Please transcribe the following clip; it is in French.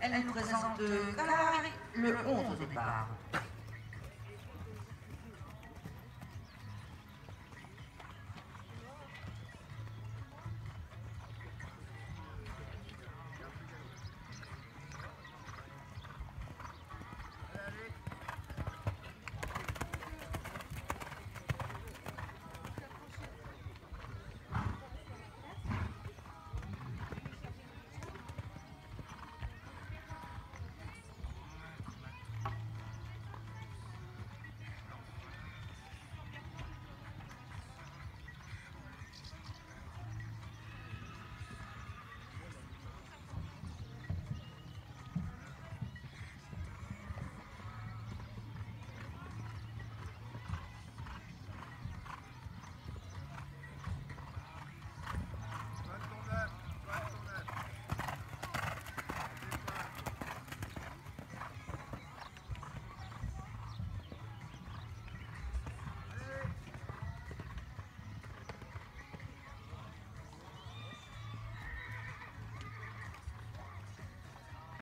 Elle nous présente euh, Kalahari, le 11 au départ.